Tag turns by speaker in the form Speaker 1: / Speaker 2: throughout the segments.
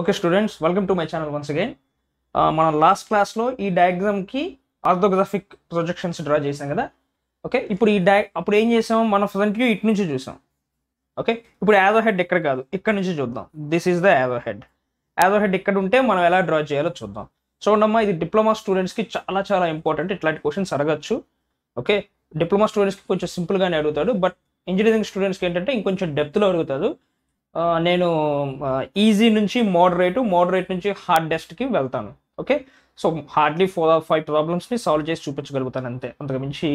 Speaker 1: Okay students welcome to my channel once again మన last క్లాస్లో ఈ డయాగ్రామ్కి ఆర్థోగ్రాఫిక్ ప్రొజెక్షన్స్ డ్రా చేసాం కదా? ఓకే ఇప్పుడు ఈ డై అప్పుడు ఏం చేసాం? మన ఫ్రంట్ వ్యూ ఇటు నుంచి చూసాం. ఓకే ఇప్పుడు యాదో హెడ్ ఎక్కడ కాదు? ఇక్కడ నుంచి చూద్దాం. దిస్ ఈస్ ద యాదో హెడ్ యాదో హెడ్ ఇక్కడ ఉంటే మనం ఎలా డ్రా చేయాలో చూద్దాం. చూడమ్మా ఇది డిప్లొమా స్టూడెంట్స్కి చాలా చాలా ఇంపార్టెంట్ ఇట్లాంటి క్వశ్చన్స్ అడగచ్చు. ఓకే డిప్లొమా స్టూడెంట్స్కి కొంచెం సింపుల్గానే అడుగుతాడు. బట్ ఇంజనీరింగ్ స్టూడెంట్స్కి ఏంటంటే ఇంకొంచెం డెప్త్లో అడుగుతాడు. నేను ఈజీ నుంచి మోడరేట్ మోడరేట్ నుంచి హార్డ్ డెస్ట్కి వెళ్తాను. Okay so hardly four or five ప్రాబ్లమ్స్ని సాల్వ్ చేసి చూపించగలుగుతాను అంతే. అంతకుమించి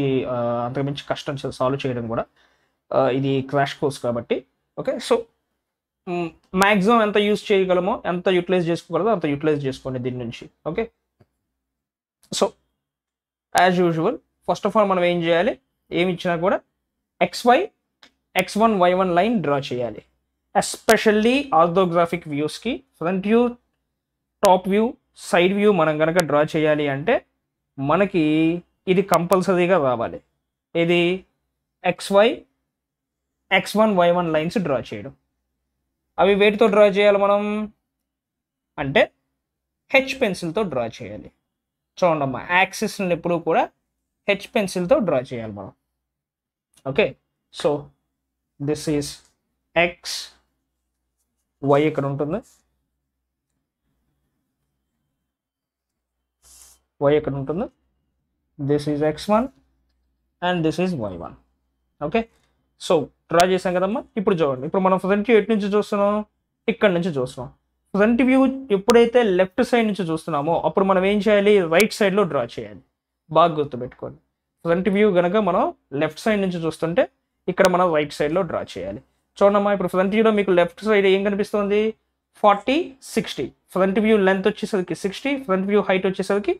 Speaker 1: అంతకుమించి కష్టం సాల్వ్ చేయడం కూడా ఇది క్రాష్ కోర్స్ కాబట్టి. ఓకే సో మ్యాక్సిమం ఎంత యూస్ చేయగలమో ఎంత యూటిలైజ్ చేసుకోగలదో అంత యూటిలైజ్ చేసుకోండి దీని నుంచి. Okay so as usual first of all మనం ఏం చేయాలి? ఏమి ఇచ్చినా కూడా X Y X one Y one line draw చేయాలి. Especially orthographic వ్యూస్కి front view top view side view మనం కనుక డ్రా చేయాలి అంటే మనకి ఇది కంపల్సరీగా రావాలి. ఇది XY X one Y one lines draw చేయడం. అవి వేటితో డ్రా చేయాలి మనం? అంటే హెచ్ పెన్సిల్తో డ్రా చేయాలి. చూడండమ్మా యాక్సిస్ని ఎప్పుడూ కూడా హెచ్ పెన్సిల్తో డ్రా చేయాలి మనం. Okay so this is X Y ఇక్కడ ఉంటుంది. వై ఇక్కడ ఉంటుంది. This is X one and this is Y one okay so draw చేసాం కదమ్మా? ఇప్పుడు చూడండి. ఇప్పుడు మనం ఫ్రంట్ వ్యూ ఎటు నుంచి చూస్తున్నాం? ఇక్కడ నుంచి చూస్తున్నాం. ఫ్రంట్ వ్యూ ఎప్పుడైతే లెఫ్ట్ సైడ్ నుంచి చూస్తున్నామో అప్పుడు మనం ఏం చేయాలి? రైట్ సైడ్లో డ్రా చేయాలి. బాగా గుర్తుపెట్టుకోండి. ఫ్రంట్ వ్యూ కనుక మనం లెఫ్ట్ సైడ్ నుంచి చూస్తుంటే ఇక్కడ మనం రైట్ సైడ్లో డ్రా చేయాలి. చూడమ్మా ఇప్పుడు ఫ్రంట్ వ్యూలో మీకు లెఫ్ట్ సైడ్ ఏం కనిపిస్తుంది? Forty sixty front view length వచ్చేసరికి సిక్స్టీ ఫ్రంట్ వ్యూ హైట్ వచ్చేసరికి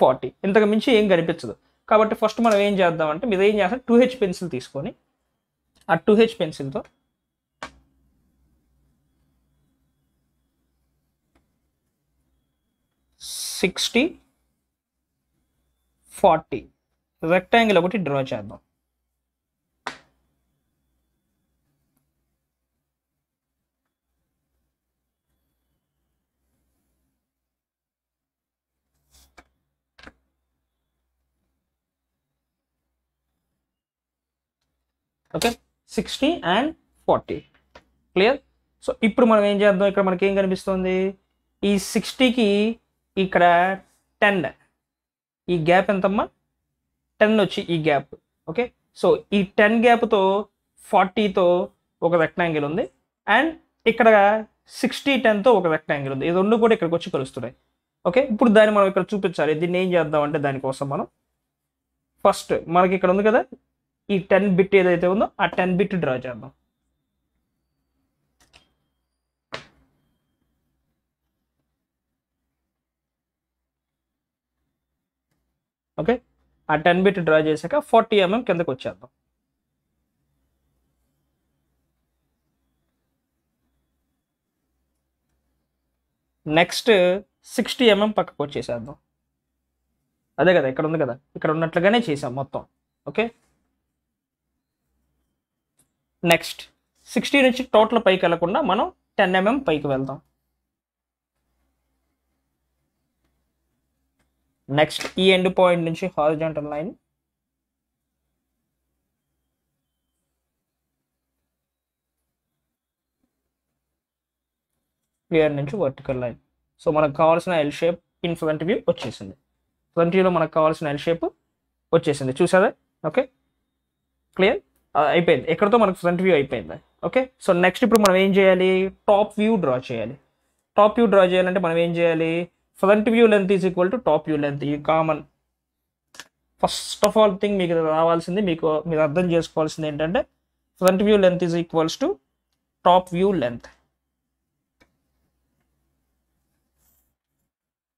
Speaker 1: ఫార్టీ ఇంతకు మించి ఏం కనిపించదు. కాబట్టి ఫస్ట్ మనం ఏం చేద్దామంటే మీరు ఏం చేస్తారు? టూ హెచ్ పెన్సిల్ తీసుకొని ఆ టూ హెచ్ పెన్సిల్తో సిక్స్టీ ఫార్టీ రెక్టాంగిల్ ఒకటి డ్రా చేద్దాం. Okay? Sixty and forty clear so ఇప్పుడు మనం ఏం చేద్దాం? ఇక్కడ మనకి ఏం కనిపిస్తుంది? ఈ సిక్స్టీకి ఇక్కడ టెన్ ఈ గ్యాప్ ఎంతమ్మా? టెన్ వచ్చి ఈ గ్యాప్ ఓకే? సో ఈ టెన్ గ్యాప్తో ఫార్టీతో ఒక రెక్టాంగిల్ ఉంది. అండ్ ఇక్కడ సిక్స్టీ టెన్తో ఒక రెక్టాంగిల్ ఉంది. ఇది రెండు కూడా ఇక్కడికి వచ్చి కలుస్తున్నాయి. ఓకే? ఇప్పుడు దాన్ని మనం ఇక్కడ చూపించాలి. దీన్ని ఏం చేద్దాం అంటే దానికోసం మనం. ఫస్ట్ మనకి ఇక్కడ ఉంది కదా? ఈ టెన్ బిట్ ఏదైతే ఉందో ఆ టెన్ బిట్ డ్రా చేద్దాం. ఓకే ఆ టెన్ బిట్ డ్రా చేశాక ఫార్టీ ఎంఎం కిందకు వచ్చేద్దాం. నెక్స్ట్ సిక్స్టీ ఎంఎం పక్కకు వచ్చేసేద్దాం. అదే కదా ఇక్కడ ఉంది కదా ఇక్కడ ఉన్నట్లుగానే చేసాం మొత్తం. Okay next. సిక్స్టీ నుంచి టోటల్ పైకి వెళ్ళకుండా మనం టెన్ ఎంఎం పైకి వెళ్దాం. నెక్స్ట్ ఈ ఎండ్ పాయింట్ నుంచి హారిజాంటల్ లైన్. క్లియర్ నుంచి వర్టికల్ లైన్ సో మనకు కావాల్సిన L shape in front view వచ్చేసింది. ఫ్రంట్ వ్యూలో మనకు కావాల్సిన ఎల్ షేప్ వచ్చేసింది. చూసారా? ఓకే క్లియర్ అయిపోయింది. ఎక్కడతో మనకు ఫ్రంట్ వ్యూ అయిపోయింది. ఓకే సో నెక్స్ట్ ఇప్పుడు మనం ఏం చేయాలి? టాప్ వ్యూ డ్రా చేయాలి. టాప్ వ్యూ డ్రా చేయాలంటే మనం ఏం చేయాలి? Front view length is equal to top view length ఈ common first of all thing మీకు రావాల్సింది మీకు మీరు అర్థం చేసుకోవాల్సింది ఏంటంటే front view length is equals to top view length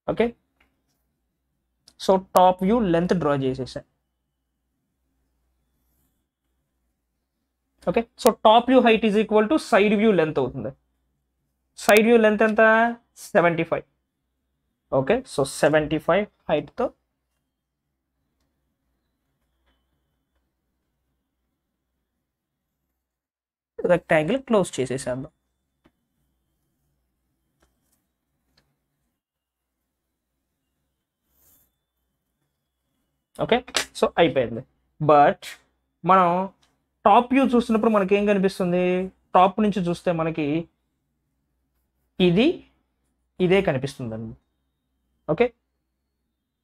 Speaker 1: okay so top view length draw చేసేసాను okay so top view height is equal to side view length అవుతుంది. Side view length ఎంత? Seventy five okay so seventy five హైట్తో rectangle close చేసేసాను okay so అయిపోయింది. But మనం top view చూసినప్పుడు మనకి ఏం కనిపిస్తుంది? టాప్ నుంచి చూస్తే మనకి ఇది ఇదే కనిపిస్తుందండి. ఓకే?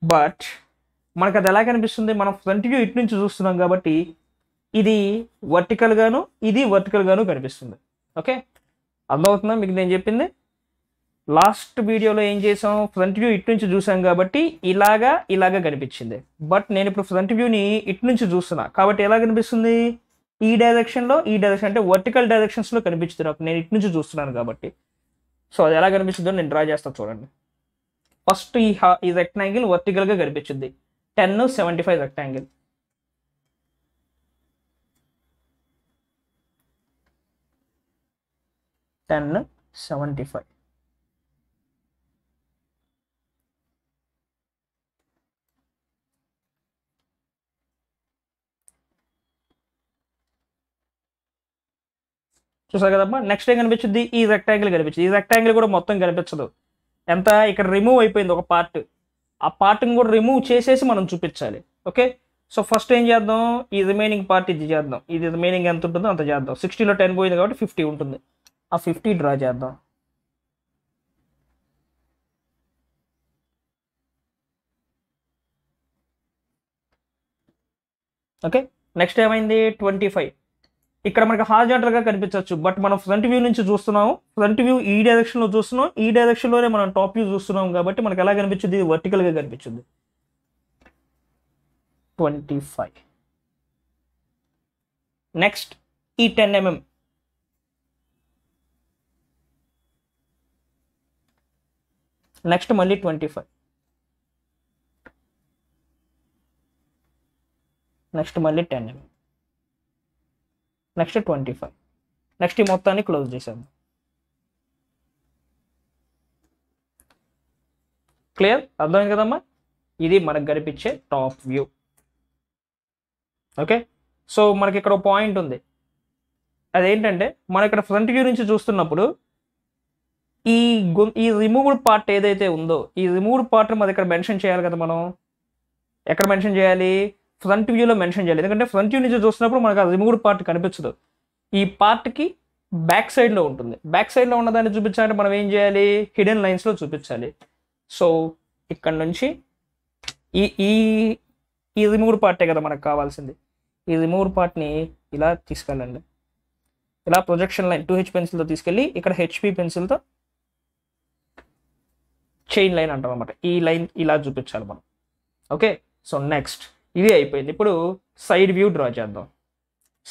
Speaker 1: బట్ మనకు అది ఎలా కనిపిస్తుంది? మనం ఫ్రంట్ వ్యూ ఇటు నుంచి చూస్తున్నాం కాబట్టి ఇది వర్టికల్గాను ఇది వర్టికల్గాను కనిపిస్తుంది. ఓకే? అర్థమవుతుందా? మీకు నేను చెప్పింది? లాస్ట్ వీడియోలో ఏం చేసాం? ఫ్రంట్ వ్యూ ఇటు నుంచి చూసాం కాబట్టి ఇలాగా ఇలాగా కనిపించింది. బట్ నేను ఇప్పుడు ఫ్రంట్ వ్యూని ఇటు నుంచి చూస్తున్నా. కాబట్టి ఎలా కనిపిస్తుంది? ఈ డైరెక్షన్లో ఈ డైరెక్షన్ అంటే వర్టికల్ డైరెక్షన్స్లో కనిపిస్తుంది నాకు. నేను ఇటు నుంచి చూస్తున్నాను కాబట్టి. సో అది ఎలా కనిపిస్తుందో నేను డ్రా చేస్తాను చూడండి. ఫస్ట్ ఈ హా ఈ రెక్టాంగిల్ వర్టికల్గా కనిపించింది. Ten seventy five rectangle ten seventy five చూసారు కదమ్మా? నెక్స్ట్ ఏం కనిపించింది? ఈ రెక్టాంగిల్ కనిపించింది. ఈ రెక్టాంగిల్ కూడా మొత్తం కనిపించదు. ఎంత? ఇక్కడ రిమూవ్ అయిపోయింది ఒక పార్ట్ ఆ పార్ట్ని కూడా రిమూవ్ చేసేసి మనం చూపించాలి. ఓకే సో ఫస్ట్ ఏం చేద్దాం? ఈ రిమైనింగ్ పార్ట్ ఇది చేద్దాం. ఇది రిమైనింగ్ ఎంత ఉంటుందో అంత చేద్దాం. సిక్స్టీలో టెన్ పోయింది కాబట్టి ఫిఫ్టీ ఉంటుంది. ఆ ఫిఫ్టీ డ్రా చేద్దాం. ఓకే నెక్స్ట్ ఏమైంది? ట్వంటీ ఫైవ్ ఇక్కడ మనకి హార్జాంటల్గా కనిపించవచ్చు. బట్ మనం ఫ్రంట్ వ్యూ నుంచి చూస్తున్నాం ఫ్రంట్ వ్యూ ఈ డైరెక్షన్లో చూస్తున్నాం. ఈ డైరెక్షన్లోనే మనం టాప్ వ్యూ చూస్తున్నాం కాబట్టి మనకి ఎలా కనిపించింది? ఇది వర్టికల్గా కనిపించింది. ట్వంటీ ఫైవ్ నెక్స్ట్ ఈ టెన్ ఎంఎం నెక్స్ట్ మళ్ళీ ట్వంటీ ఫైవ్ నెక్స్ట్ మళ్ళీ ten mm mm. Next twenty five next ఈ మొత్తాన్ని క్లోజ్ చేసేద్దాం. క్లియర్ అర్థమైంది కదమ్మా? ఇది మనకు కనిపించే టాప్ వ్యూ ఓకే సో మనకి ఇక్కడ ఒక పాయింట్ ఉంది. అదేంటంటే మనం ఇక్కడ ఫ్రంట్ వ్యూ నుంచి చూస్తున్నప్పుడు ఈ గు- ఈ రిమూవ్డ్ పార్ట్ ఏదైతే ఉందో ఈ రిమూవ్డ్ పార్ట్ మన ఇక్కడ మెన్షన్ చేయాలి కదా మనం? ఎక్కడ మెన్షన్ చేయాలి? ఫ్రంట్ వ్యూలో మెన్షన్ చేయాలి. ఎందుకంటే ఫ్రంట్ వ్యూ నుంచి చూసినప్పుడు మనకు ఆ రిమూవ్డ్ పార్ట్ కనిపించదు. ఈ పార్ట్కి బ్యాక్ సైడ్లో ఉంటుంది. బ్యాక్ సైడ్లో ఉన్నదాన్ని చూపించాలంటే మనం ఏం చేయాలి? హిడెన్ లైన్స్లో చూపించాలి. సో ఇక్కడ నుంచి ఈ ఈ ఈ రిమూవ్డ్ పార్టే కదా మనకు కావాల్సింది. ఈ రిమూవ్డ్ పార్ట్ని ఇలా తీసుకెళ్ళండి. ఇలా ప్రొజెక్షన్ లైన్ టూ హెచ్ పెన్సిల్తో తీసుకెళ్ళి ఇక్కడ హెచ్పి పెన్సిల్తో చైన్ లైన్ అంటాం అనమాట ఈ లైన్ ఇలా చూపించాలి మనం. ఓకే సో నెక్స్ట్ ఇది అయిపోయింది. ఇప్పుడు సైడ్ వ్యూ డ్రా చేద్దాం.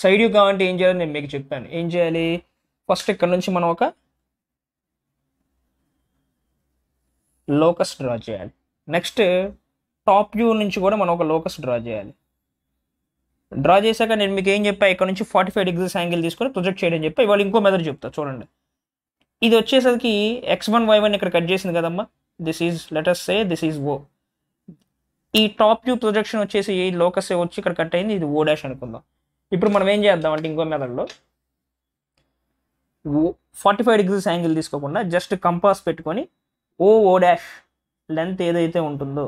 Speaker 1: సైడ్ వ్యూ కావాలంటే ఏం చేయాలి నేను మీకు చెప్పాను. ఏం చేయాలి? ఫస్ట్ ఇక్కడ నుంచి మనం ఒక లోకస్ డ్రా చేయాలి. నెక్స్ట్ టాప్ వ్యూ నుంచి కూడా మనం ఒక లోకస్ డ్రా చేయాలి. డ్రా చేశాక నేను మీకు ఏం చెప్పా? ఇక్కడ నుంచి ఫార్టీ ఫైవ్ డిగ్రీస్ యాంగిల్ తీసుకొని ప్రొజెక్ట్ చేయడం చెప్పి. ఇవాళ ఇంకో మెదడు చెప్తా. చూడండి. ఇది వచ్చేసరికి ఎక్స్ వన్ వై వన్ ఇక్కడ కట్ చేసింది కదమ్మా. This is letters say this is O ఈ టాప్ వ్యూ ప్రొజెక్షన్ వచ్చేసి ఈ లోకస్ వచ్చి ఇక్కడ కట్ అయింది ఇది ఓ డాష్ అనుకుందాం. ఇప్పుడు మనం ఏం చేద్దాం అంటే ఇంకో మెథడ్లో ఫార్టీ ఫైవ్ డిగ్రీస్ యాంగిల్ తీసుకోకుండా జస్ట్ కంపాస్ పెట్టుకొని ఓ ఓ డాష్ లెంత్ ఏదైతే ఉంటుందో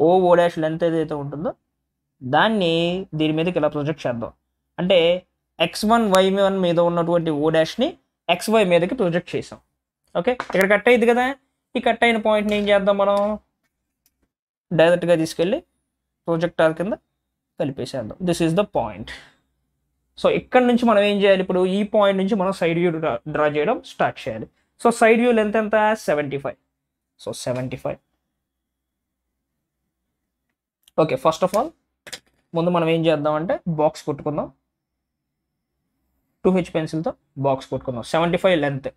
Speaker 1: ఓ ఓ డాష్ లెంత్ ఏదైతే ఉంటుందో దాన్ని దీని మీదకి ఇలా ప్రొజెక్ట్ చేద్దాం. అంటే ఎక్స్ వన్ వై వన్ మీద ఉన్నటువంటి ఓ డాష్ని ఎక్స్ వై మీదకి ప్రొజెక్ట్ చేసాం. ఓకే? ఇక్కడ కట్ అయింది కదా? ఈ కట్ అయిన పాయింట్ని ఏం చేద్దాం మనం? డైరెక్ట్గా తీసుకెళ్ళి ప్రొజెక్టార్ కింద కలిపేసేద్దాం. This is the point so ఇక్కడ నుంచి మనం ఏం చేయాలి ఇప్పుడు? ఈ పాయింట్ నుంచి మనం సైడ్ వ్యూ డ్రా చేయడం స్టార్ట్ చేయాలి. సో సైడ్ వ్యూ లెంత్ ఎంత? Seventy five so seventy five okay first of all ముందు మనం ఏం చేద్దామంటే బాక్స్ కొట్టుకుందాం. టూ హెచ్ పెన్సిల్తో box కొట్టుకుందాం. Seventy five length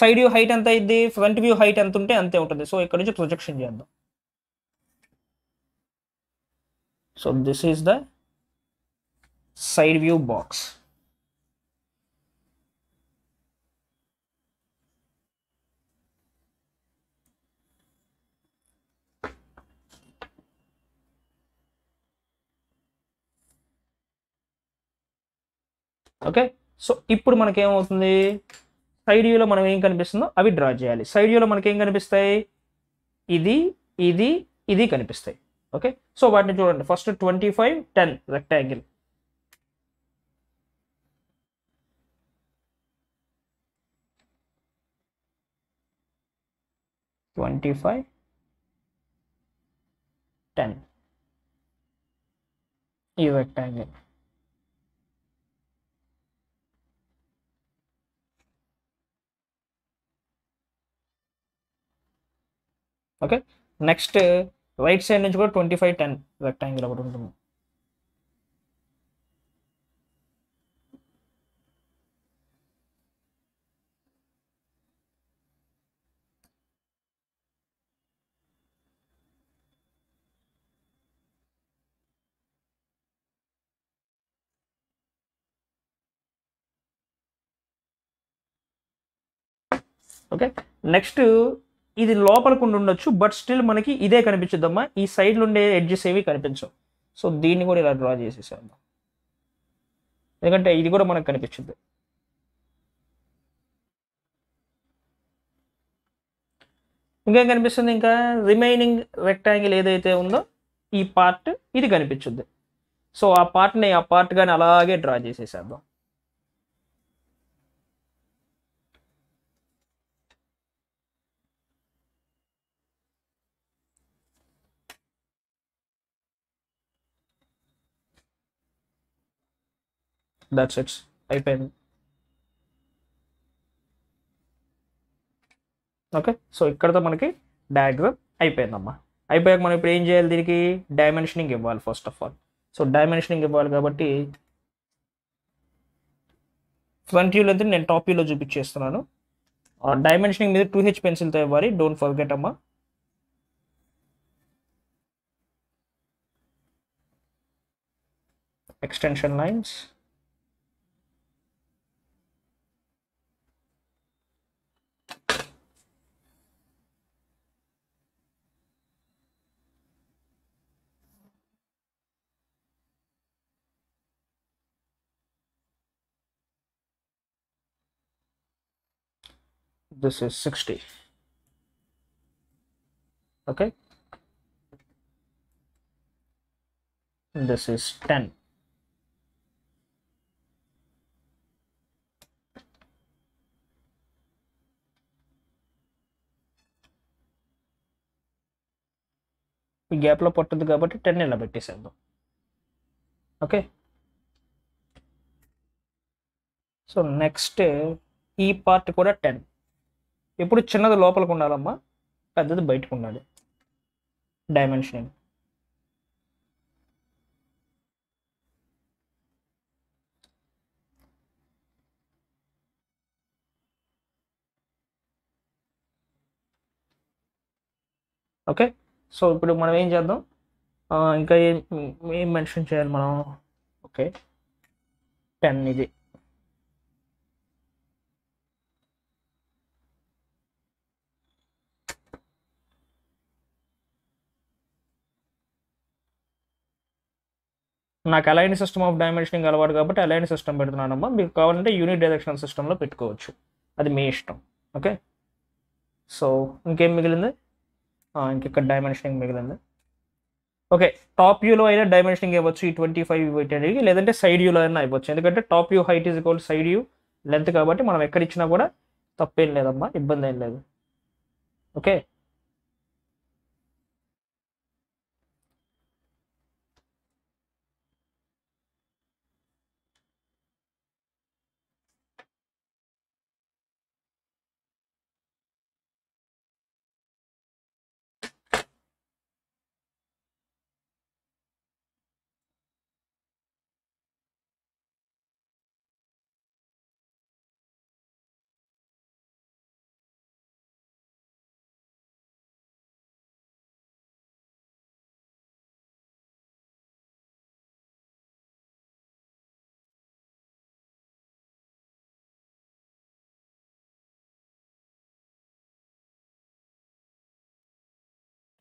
Speaker 1: side view height ఎంత అయింది ఫ్రంట్ వ్యూ హైట్ ఎంత ఉంటే అంతే ఉంటుంది. సో ఇక్కడ నుంచి ప్రొజెక్షన్ చేద్దాం. So this is the side view box okay so ఇప్పుడు మనకేమవుతుంది? సైడ్ వ్యూలో మనం ఏం కనిపిస్తుందో అవి డ్రా చేయాలి. సైడ్ వ్యూలో మనకి ఏం కనిపిస్తాయి? ఇది ఇది ఇది కనిపిస్తాయి. ఓకే సో వాటిని చూడండి. First twenty five ten rectangle twenty five ten ఈ rectangle okay? Next right side నుంచి కూడా ట్వంటీ ఫైవ్ టెన్ రెక్టాంగిల్ ఒకటి ఉంటుంది. ఓకే? నెక్స్ట్ ఇది లోపలికి ఉండొచ్చు బట్ స్టిల్ మనకి ఇదే కనిపించద్దమ్మా. ఈ సైడ్లో ఉండే ఎడ్జెస్ ఏవి కనిపించవు. సో దీన్ని కూడా ఇలా డ్రా చేసేసాము. ఎందుకంటే ఇది కూడా మనకు కనిపించింది ఇంకేం కనిపిస్తుంది ఇంకా? రిమైనింగ్ రెక్టాంగిల్ ఏదైతే ఉందో ఈ పార్ట్ ఇది కనిపించుద్ది. సో ఆ పార్ట్ని ఆ పార్ట్ కానీ అలాగే డ్రా చేసేసేద్దాం. దట్స్ ఇట్స్ అయిపోయింది ఓకే సో ఇక్కడతో మనకి డయాగ్రామ్ అయిపోయిందమ్మా. అయిపోయాక మనం ఇప్పుడు ఏం చేయాలి దీనికి? డైమెన్షనింగ్ ఇవ్వాలి first of all so dimensioning ఇవ్వాలి కాబట్టి ఫ్రంట్ వ్యూలో అయితే నేను టాప్ వ్యూలో చూపించేస్తున్నాను. డైమెన్షనింగ్ మీద టూ హెచ్ పెన్సిల్తో ఇవ్వాలి. డోంట్ ఫర్గెట్ అమ్మా. Extension lines. This is 60 okay. This is 10 ఈ గ్యాప్లో పట్టుద్ది కాబట్టి టెన్ ఇలా పెట్టేసేద్దాం. ఓకే సో నెక్స్ట్ ఈ పార్ట్ కూడా టెన్ ఇప్పుడు చిన్నది లోపలికి ఉండాలమ్మా పెద్దది బయటకు ఉండాలి. డైమెన్షనింగ్ ఓకే సో ఇప్పుడు మనం ఏం చేద్దాం? ఇంకా ఏం ఏం మెన్షన్ చేయాలి మనం? ఓకే టెన్ ఇది. నాకు అలైన్ సిస్టమ్ ఆఫ్ డైమెన్షనింగ్ అలవాటు కాబట్టి అలైన్ సిస్టమ్ పెడుతున్నానమ్మా. మీకు కావాలంటే యూనిట్ డైరెక్షనల్ సిస్టంలో పెట్టుకోవచ్చు. అది మీ ఇష్టం. ఓకే? సో ఇంకేం మిగిలింది? ఇంకెక్కడ డైమెన్షనింగ్ మిగిలింది? ఓకే టాప్ వ్యూలో అయినా డైమెన్షనింగ్ ఇవ్వచ్చు ఈ ట్వంటీ ఫైవ్ ఇవ్వటానికి లేదంటే సైడ్ వ్యూలో అయినా ఇవ్వచ్చు. ఎందుకంటే top view height is equal side view length కాబట్టి మనం ఎక్కడ ఇచ్చినా కూడా తప్పేం లేదమ్మా. ఇబ్బంది ఏం లేదు. Okay?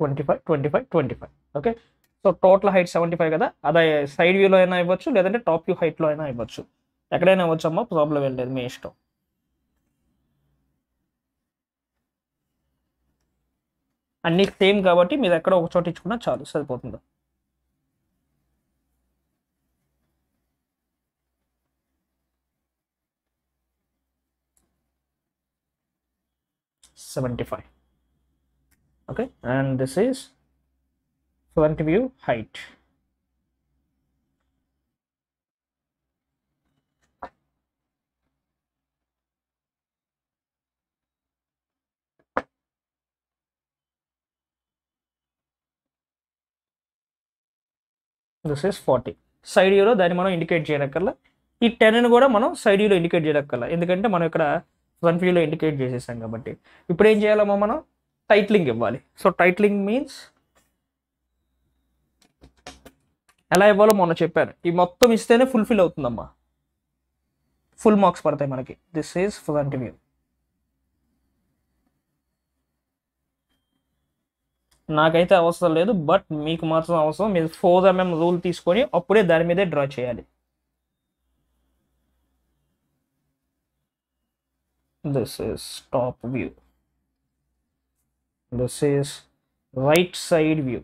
Speaker 1: Twenty five twenty five twenty five. Okay so total height seventy five కదా? అదే సైడ్ వ్యూలో అయినా ఇవ్వచ్చు లేదంటే టాప్ వ్యూ హైట్లో అయినా ఇవ్వచ్చు. ఎక్కడైనా ఇవ్వచ్చు అమ్మా ప్రాబ్లం ఏం లేదు మీ ఇష్టం. అన్ని సేమ్ కాబట్టి మీరు ఎక్కడ ఒక చోట ఇచ్చుకున్నా చాలు సరిపోతుంది. Seventy five okay and this is front view height. This is forty side వ్యూలో దాన్ని మనం ఇండికేట్ చేయనక్కర్లా. ఈ టెన్ కూడా మనం సైడ్ వ్యూలో ఇండికేట్ చేయనక్కర్లా. ఎందుకంటే మనం ఇక్కడ ఫ్రంట్ వ్యూలో ఇండికేట్ చేసేసాం కాబట్టి. ఇప్పుడు ఏం చేయాలమ్మా మనం? టైట్లింగ్ ఇవ్వాలి. సో టైట్లింగ్ మీన్స్ ఎలా ఇవ్వాలో మొన్న చెప్పాను. ఈ మొత్తం ఇస్తేనే ఫుల్ఫిల్ అవుతుందమ్మా. ఫుల్ మార్క్స్ పడతాయి మనకి. దిస్ ఈజ్ ఫ్రంట్ వ్యూ నాకైతే అవసరం లేదు బట్ మీకు మాత్రం అవసరం. మీరు ఫోర్ ఎంఎం రూల్ తీసుకొని అప్పుడే దాని మీదే డ్రా చేయాలి. This is top view this is right side view.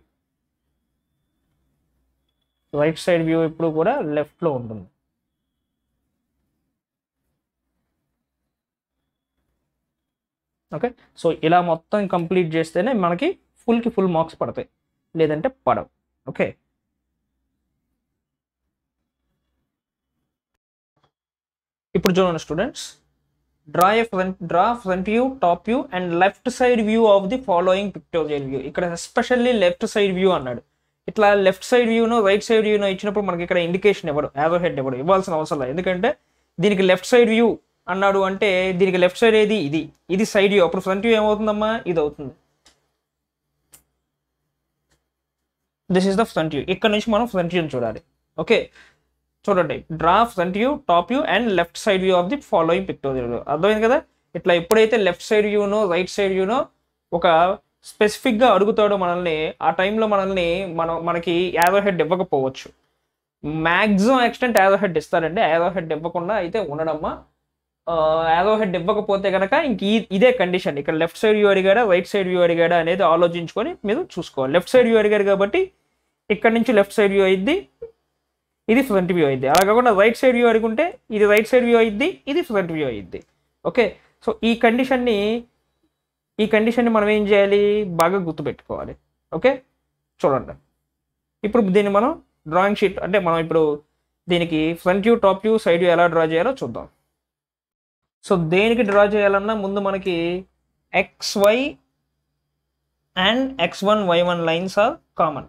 Speaker 1: Right side view ఇప్పుడు కూడా లెఫ్ట్లో ఉంటుంది. ఓకే సో ఇలా మొత్తం కంప్లీట్ చేస్తేనే మనకి ఫుల్కి ఫుల్ మార్క్స్ పడతాయి. లేదంటే పడవు. ఓకే ఇప్పుడు చూడండి students draw a front draw front view top view and left side view of the following pictorial view ఇక్కడ ఎస్పెషల్లీ లెఫ్ట్ సైడ్ వ్యూ అన్నాడు. ఇట్లా లెఫ్ట్ సైడ్ వ్యూను రైట్ సైడ్ వ్యూను ఇచ్చినప్పుడు మనకి ఇక్కడ ఇండికేషన్ ఇవ్వడు యారో హెడ్ ఇవ్వడు ఇవ్వాల్సిన అవసరం లేదు. ఎందుకంటే దీనికి లెఫ్ట్ సైడ్ వ్యూ అన్నాడు అంటే దీనికి లెఫ్ట్ సైడ్ ఏది? ఇది. ఇది సైడ్ వ్యూ అప్పుడు ఫ్రంట్ వ్యూ ఏమవుతుందమ్మా? ఇది అవుతుంది this is the front view ఇక్కడ నుంచి మనం ఫ్రంట్ వ్యూని చూడాలి. ఓకే చూడండి draw front view top view and left side view of the following pictorial view అర్థమైంది కదా? ఇట్లా ఎప్పుడైతే లెఫ్ట్ సైడ్ వ్యూనో రైట్ సైడ్ వ్యూనో ఒక స్పెసిఫిక్గా అడుగుతాడో మనల్ని ఆ టైంలో మనల్ని మనం మనకి యాదో హెడ్ ఇవ్వకపోవచ్చు. మ్యాక్సిమం ఎక్స్టెంట్ యాదో హెడ్ ఇస్తారండి. యాదో హెడ్ ఇవ్వకుండా అయితే ఉండడమ్మా. యాదో హెడ్ ఇవ్వకపోతే కనుక ఇంక ఇదే కండిషన్ ఇక్కడ లెఫ్ట్ సైడ్ వ్యూ అడిగాడా రైట్ సైడ్ వ్యూ అడిగాడా అనేది ఆలోచించుకొని మీరు చూసుకోవాలి. లెఫ్ట్ సైడ్ వ్యూ అడిగారు కాబట్టి ఇక్కడ నుంచి లెఫ్ట్ సైడ్ వ్యూ అయింది ఇది ఫ్రంట్ వ్యూ అయింది అలా కాకుండా రైట్ సైడ్ వ్యూ అడుగుంటే ఇది రైట్ సైడ్ వ్యూ అయింది ఇది ఫ్రంట్ వ్యూ అయింది ఓకే? సో ఈ కండిషన్ని ఈ కండిషన్ని మనం ఏం చేయాలి? బాగా గుర్తుపెట్టుకోవాలి. ఓకే? చూడండి. ఇప్పుడు దీన్ని మనం డ్రాయింగ్ షీట్ అంటే మనం ఇప్పుడు దీనికి front view top view side view ఎలా డ్రా చేయాలో చూద్దాం. సో దేనికి డ్రా చేయాలన్నా ముందు మనకి X Y and X one Y one lines are common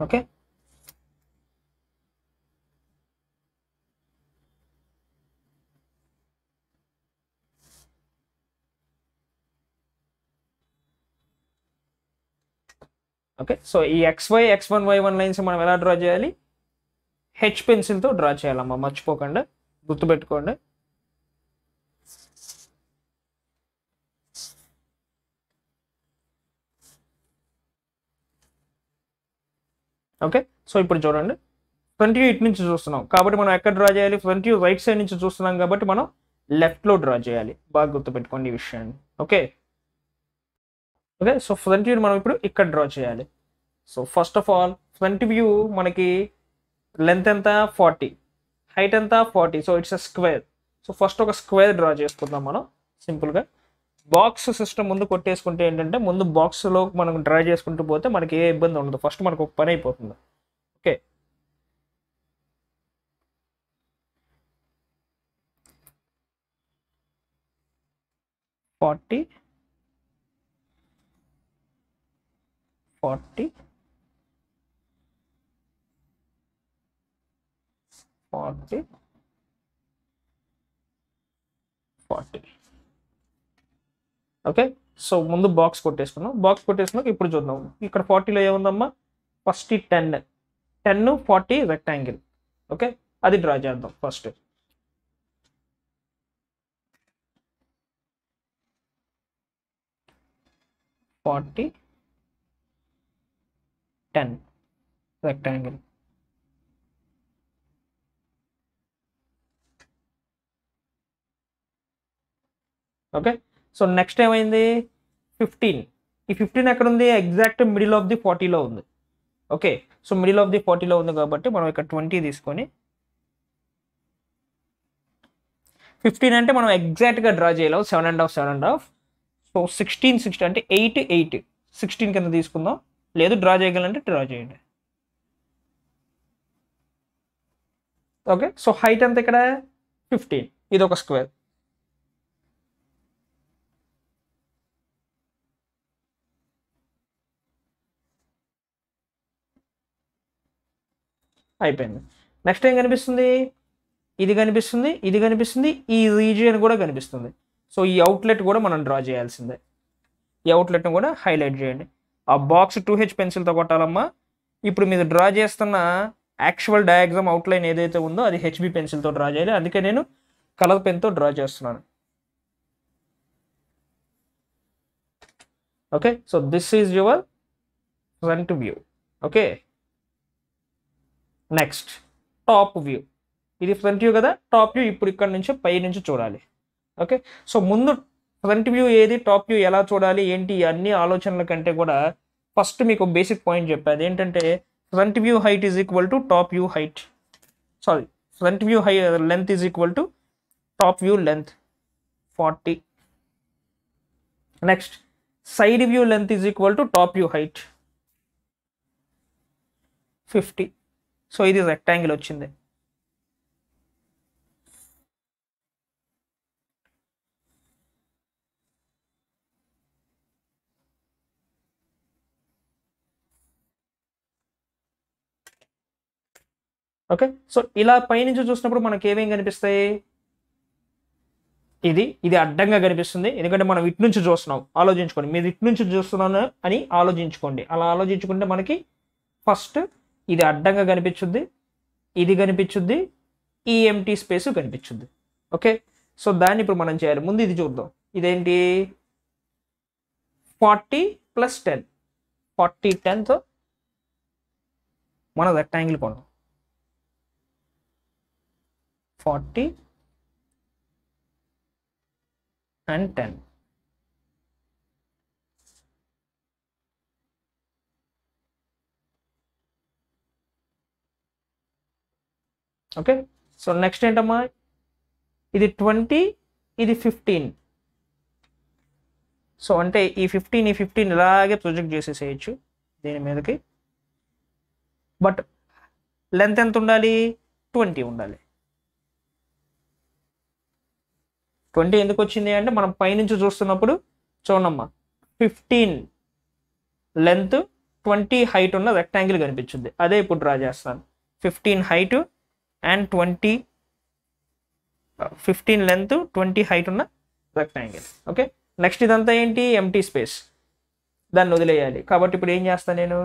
Speaker 1: okay? Okay so ఈ XY X one Y one lines మనం ఎలా డ్రా చేయాలి? హెచ్ పెన్సిల్తో డ్రా చేయాలమ్మా మర్చిపోకండి గుర్తుపెట్టుకోండి. ఓకే? సో ఇప్పుడు చూడండి. ఫ్రంట్ వ్యూ ఇటు నుంచి చూస్తున్నాం. కాబట్టి మనం ఎక్కడ డ్రా చేయాలి? ఫ్రంట్ రైట్ సైడ్ నుంచి చూస్తున్నాం కాబట్టి మనం లెఫ్ట్లో డ్రా చేయాలి. బాగా గుర్తుపెట్టుకోండి ఈ విషయాన్ని okay? Okay? So front view మనం ఇప్పుడు ఇక్కడ డ్రా చేయాలి. So first of all front view మనకి లెంత్ ఎంత? ఫార్టీ హైట్ ఎంత? Forty so it's a square so first ఒక స్క్వేర్ డ్రా చేసుకుందాం మనం. సింపుల్గా బాక్స్ సిస్టమ్ ముందు కొట్టేసుకుంటే ఏంటంటే ముందు బాక్స్లో మనం డ్రా చేసుకుంటూ పోతే మనకి ఏ ఇబ్బంది ఉండదు. ఫస్ట్ మనకు ఒక పని అయిపోతుంది. Okay forty forty forty forty okay? So ముందు బాక్స్ కొట్టేసుకున్నాం బాక్స్ కొట్టేసుకున్నాక ఇప్పుడు చూద్దాం. ఇక్కడ ఫార్టీలో ఏముందమ్మా? First ten ten forty rectangle okay? అది డ్రా చేద్దాం first forty ten rectangle okay? So next ఏమైంది? ఫిఫ్టీన్. ఈ ఫిఫ్టీన్ ఎక్కడ ఉంది ఎగ్జాక్ట్ మిడిల్ ఆఫ్ ది ఫార్టీలో ఉంది. Okay. So middle of the ఫార్టీలో ఉంది కాబట్టి మనం ఇక్కడ ట్వంటీ తీసుకొని ఫిఫ్టీన్ అంటే మనం ఎగ్జాక్ట్గా డ్రా చేయలేము. Seven and half seven and half. So sixteen sixty అంటే ఎయిట్ ఎయిట్. సిక్స్టీన్ కింద తీసుకుందాం. లేదు డ్రా చేయగలంటే డ్రా చేయండి. ఓకే. సో హైట్ ఎంత ఇక్కడ? ఫిఫ్టీన్. ఇది ఒక స్క్వేర్. అయిపోయింది. నెక్స్ట్ ఏం కనిపిస్తుంది? ఇది కనిపిస్తుంది ఇది కనిపిస్తుంది ఈ రీజియన్ కూడా కనిపిస్తుంది. సో ఈ అవుట్లెట్ కూడా మనం డ్రా చేయాల్సిందే. ఈ అవుట్లెట్ని కూడా హైలైట్ చేయండి. ఆ బాక్స్ టూ హెచ్ పెన్సిల్తో కొట్టాలమ్మా. ఇప్పుడు మీరు డ్రా చేస్తున్న యాక్చువల్ డయాగ్రామ్ అవుట్లైన్ ఏదైతే ఉందో అది హెచ్బి పెన్సిల్తో డ్రా చేయాలి. అందుకే నేను కలర్ పెన్తో డ్రా చేస్తున్నాను. Okay so this is your front view okay next top view ఇది ఫ్రంట్ వ్యూ కదా? టాప్ వ్యూ ఇప్పుడు ఇక్కడ నుంచి పై నుంచి చూడాలి. ఓకే సో ముందు ఫ్రంట్ వ్యూ ఏది టాప్ వ్యూ ఎలా చూడాలి ఏంటి అన్ని ఆలోచనల కంటే కూడా ఫస్ట్ మీకు బేసిక్ పాయింట్ చెప్పాది ఏంటంటే front view height is equal to top view height sorry front view high length is equal to top view length forty next side view length is equal to top view height fifty so ఇది rectangle వచ్చింది. Okay? So ఇలా పైనుంచి చూసినప్పుడు మనకి ఏమేం కనిపిస్తాయి? ఇది ఇది అడ్డంగా కనిపిస్తుంది. ఎందుకంటే మనం ఇటు నుంచి చూస్తున్నాం. ఆలోచించుకోండి. మీరు ఇటు నుంచి చూస్తున్నాను అని ఆలోచించుకోండి. అలా ఆలోచించుకుంటే మనకి ఫస్ట్ ఇది అడ్డంగా కనిపించుద్ది ఇది కనిపించుద్ది ఈ ఎంటీ స్పేస్ కనిపించుద్ది. ఓకే సో దాన్ని ఇప్పుడు మనం చేయాలి. ముందు ఇది చూద్దాం. ఇదేంటి? Forty plus ten. ఫార్టీ టెన్తో మన రెక్టాంగిల్ కొన్నాం. Forty and ten. Okay so next ఏంటమ్మా? ఇది ట్వంటీ ఇది ఫిఫ్టీన్. సో అంటే ఈ ఫిఫ్టీన్ ఈ ఫిఫ్టీన్ ఇలాగే ప్రొజెక్ట్ చేసేసేయచ్చు దీని మీదకి. బట్ లెంత్ ఎంత ఉండాలి? ట్వంటీ ఉండాలి. ట్వంటీ ఎందుకు వచ్చింది అంటే మనం పైనుంచి చూస్తున్నప్పుడు చూడమ్మా ఫిఫ్టీన్ లెంత్ ట్వంటీ హైట్ ఉన్న రెక్టాంగిల్ కనిపించింది. అదే ఇప్పుడు డ్రా చేస్తాను. Fifteen height and twenty fifteen length twenty height ఉన్న రెక్టాంగిల్ ఓకే నెక్స్ట్ ఇదంతా ఏంటి? ఎంటీ స్పేస్ దాన్ని వదిలేయాలి. కాబట్టి ఇప్పుడు ఏం చేస్తాను నేను?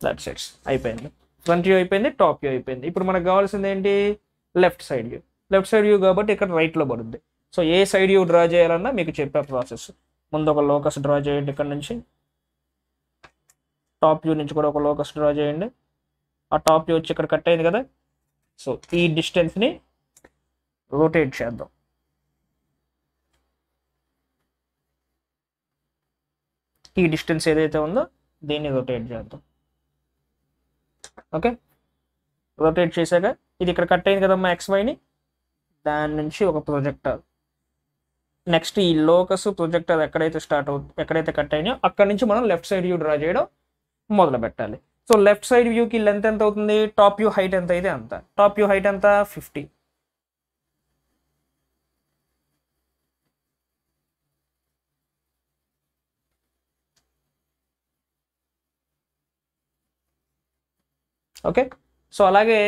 Speaker 1: దట్స్ ఇట్స్ అయిపోయింది. ఫ్రంట్ వ్యూ అయిపోయింది టాప్ వ్యూ అయిపోయింది. ఇప్పుడు మనకు కావాల్సింది ఏంటి? Left side view left side view కాబట్టి ఇక్కడ రైట్లో పడుద్ది. సో ఏ సైడ్ వ్యూ డ్రా చేయాలన్నా మీకు చెప్పే ప్రాసెస్. ముందు ఒక లోకస్ డ్రా చేయండి ఇక్కడ నుంచి. టాప్ వ్యూ నుంచి కూడా ఒక లోకస్ డ్రా చేయండి. ఆ టాప్ వ్యూ వచ్చి ఇక్కడ కట్ అయింది కదా? సో ఈ డిస్టెన్స్ని రొటేట్ చేద్దాం. ఈ డిస్టెన్స్ ఏదైతే ఉందో దీన్ని రొటేట్ చేద్దాం. ఓకే రొటేట్ చేశాక ఇది ఇక్కడ కట్ అయింది కదమ్మా ఎక్స్ వైని దాని నుంచి ఒక ప్రొజెక్టర్. నెక్స్ట్ ఈ లోకస్ ప్రొజెక్టర్ ఎక్కడైతే స్టార్ట్ అవుతుంది ఎక్కడైతే కట్ అయినాయో అక్కడ నుంచి మనం లెఫ్ట్ సైడ్ వ్యూ డ్రా చేయడం మొదలు పెట్టాలి సో లెఫ్ట్ సైడ్ వ్యూకి లెంత్ ఎంత అవుతుంది? టాప్ వ్యూ హైట్ ఎంత అయితే అంత. టాప్ వ్యూ హైట్ ఎంత? ఫిఫ్టీ. ఓకే? సో అలాగే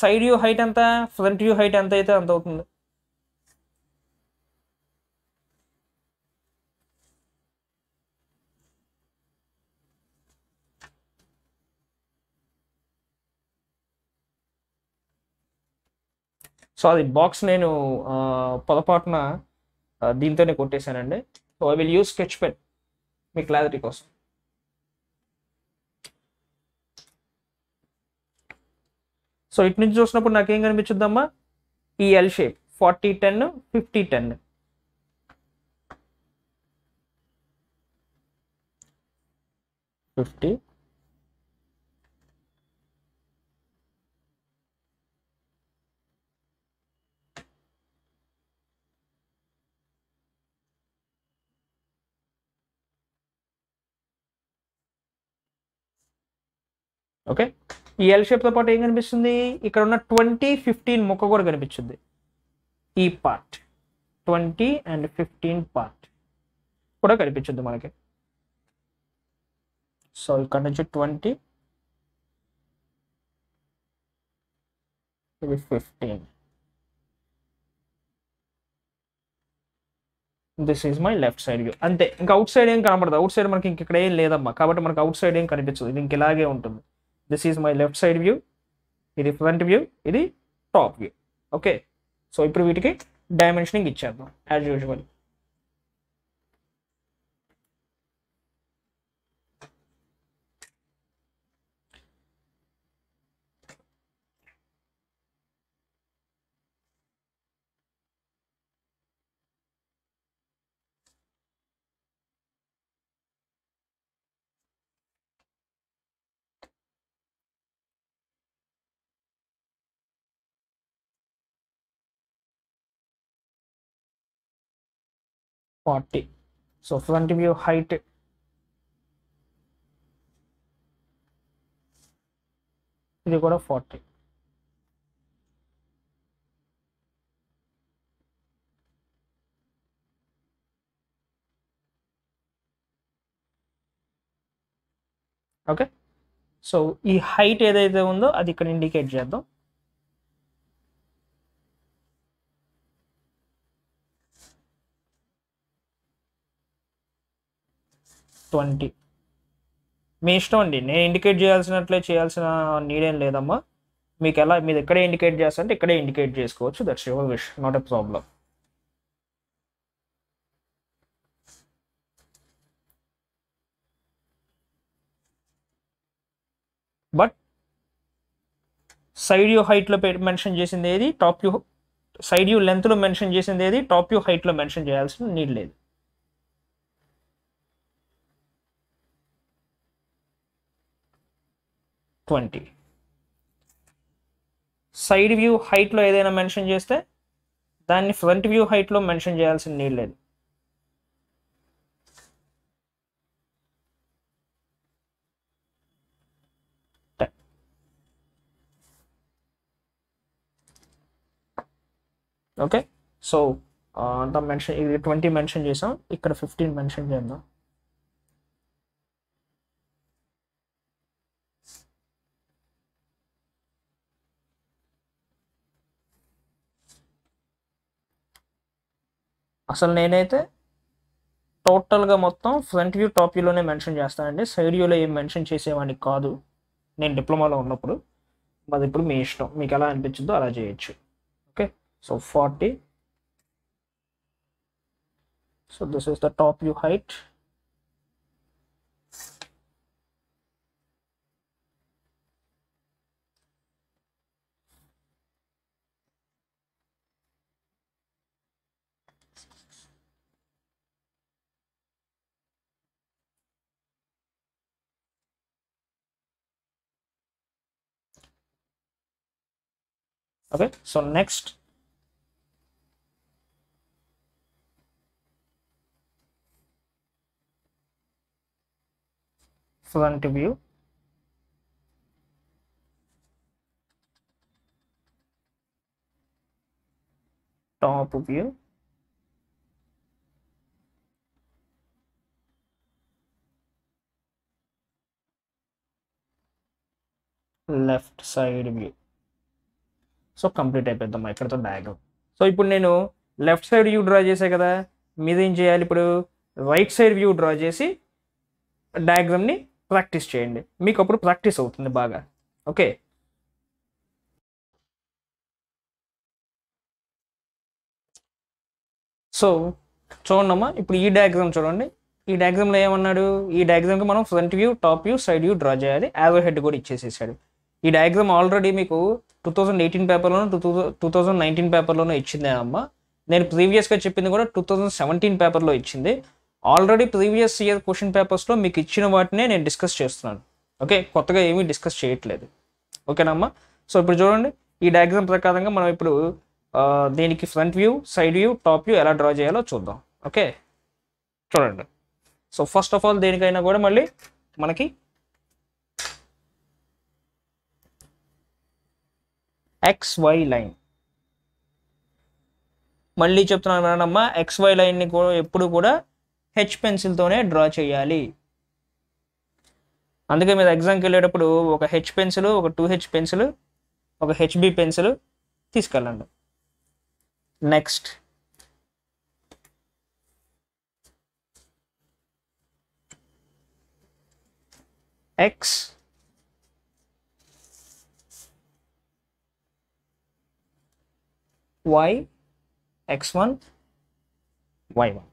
Speaker 1: సైడ్ వ్యూ హైట్ ఎంత? ఫ్రంట్ వ్యూ హైట్ ఎంత అయితే అంత అవుతుంది. సో అది బాక్స్ నేను పొరపాటున దీంతోనే కొట్టేశానండి. So I will use sketch pen me clarity కోసం. సో ఇటు నుంచి చూసినప్పుడు నాకేం కనిపించుద్దమ్మా ఈ L shape forty ten fifty ten fifty okay ఈ ఎల్ షేప్తో పాటు ఏం కనిపిస్తుంది? ఇక్కడ ఉన్న ట్వంటీ ఫిఫ్టీన్ ముక్క కూడా కనిపించింది ఈ part twenty and fifteen part కూడా కనిపించింది మనకి. సో ఇక్కడ నుంచి ట్వంటీ ఇది fifteen this is my left side view అంతే. ఇంకా అవుట్ సైడ్ ఏం కనబడదు అవుట్ సైడ్ మనకి ఇంక ఇక్కడ ఏం లేదమ్మా. కాబట్టి మనకు అవుట్ సైడ్ ఏం కనిపించదు. ఇది ఇంక ఇలాగే ఉంటుంది. This is my left side view ఇది ఫ్రంట్ వ్యూ ఇది టాప్ వ్యూ ఓకే సో ఇప్పుడు వీటికి డైమెన్షనింగ్ ఇచ్చేద్దాం as usual forty. So front view height. ఇది కూడా ఫార్టీ. ఓకే? సో ఈ హైట్ ఏదైతే ఉందో అది ఇక్కడ ఇండికేట్ చేద్దాం. ట్వంటీ. మీ ఇష్టం అండి. నేను ఇండికేట్ చేయాల్సినట్లే చేయాల్సిన నీడేం లేదమ్మా. మీకు ఎలా మీరు ఎక్కడే ఇండికేట్ చేస్తా అంటే ఇక్కడే ఇండికేట్ చేసుకోవచ్చు. That's your wish not a problem but side view హైట్లో మెన్షన్ చేసింది ఏది? టాప్ యూ సైడ్ యూ లెంత్లో మెన్షన్ చేసింది ఏది? టాప్ యూ హైట్లో మెన్షన్ చేయాల్సిన నీడ్ లేదు. ట్వంటీ. సైడ్ వ్యూ హైట్లో ఏదైనా మెన్షన్ చేస్తే దాన్ని ఫ్రంట్ వ్యూ హైట్లో మెన్షన్ చేయాల్సిన నీడ్ లేదు. ఓకే సో uh, అంతా మెన్షన్ ఇది ట్వంటీ మెన్షన్ చేసాం. ఇక్కడ ఫిఫ్టీన్ మెన్షన్ చేద్దాం. అసలు నేనైతే టోటల్గా మొత్తం ఫ్రంట్ వ్యూ టాప్ వ్యూలోనే మెన్షన్ చేస్తానండి. సైడ్ వ్యూలో ఏం మెన్షన్ చేసేవాడిని కాదు. నేను డిప్లొమాలో ఉన్నప్పుడు. అది ఇప్పుడు మీ ఇష్టం. మీకు ఎలా అనిపించిందో అలా చేయొచ్చు. Okay? So forty. So this is the top view height. Okay so next. Front view. Top view. Left side view so complete అయిపోద్దాం ఇక్కడతో డయాగ్రమ్ సో ఇప్పుడు నేను లెఫ్ట్ సైడ్ వ్యూ డ్రా చేసే కదా మీద ఏం చేయాలి ఇప్పుడు? రైట్ సైడ్ వ్యూ డ్రా చేసి డయాగ్రామ్ని ప్రాక్టీస్ చేయండి. మీకు అప్పుడు ప్రాక్టీస్ అవుతుంది బాగా. ఓకే సో చూడమ్మా ఇప్పుడు ఈ డయాగ్రామ్ చూడండి. ఈ డయాగ్రామ్లో ఏమన్నాడు? ఈ డయాగ్రామ్కి మనం front view top view side view draw చేయాలి. యావర్ హెడ్ కూడా ఇచ్చేసేసాడు. ఈ డయాగ్రామ్ ఆల్రెడీ మీకు two thousand eighteen పేపర్లోనూ two thousand two thousand nineteen పేపర్లోనూ ఇచ్చిందే అమ్మ. నేను ప్రీవియస్గా చెప్పింది కూడా టూ థౌజండ్ సెవెంటీన్ పేపర్లో ఇచ్చింది. ఆల్రెడీ ప్రీవియస్ ఇయర్ క్వశ్చన్ పేపర్స్లో మీకు ఇచ్చిన వాటినే నేను డిస్కస్ చేస్తున్నాను. ఓకే కొత్తగా ఏమీ డిస్కస్ చేయట్లేదు. ఓకేనమ్మా సో ఇప్పుడు చూడండి. ఈ డయాగ్రామ్ ప్రకారంగా మనం ఇప్పుడు దీనికి front view side view top view ఎలా డ్రా చేయాలో చూద్దాం. ఓకే చూడండి. సో ఫస్ట్ ఆఫ్ ఆల్ దేనికైనా కూడా మళ్ళీ మనకి ఎక్స్ వై లైన్ మళ్ళీ చెప్తున్నాను మేడమ్మ ఎక్స్ వై లైన్ని కూడా ఎప్పుడు కూడా హెచ్ పెన్సిల్తోనే డ్రా చేయాలి. అందుకే మీరు ఎగ్జామ్కి వెళ్ళేటప్పుడు ఒక హెచ్ పెన్సిల్ ఒక టూ హెచ్ పెన్సిల్ ఒక హెచ్బి పెన్సిల్ తీసుకెళ్ళండి. Next X Y X one Y one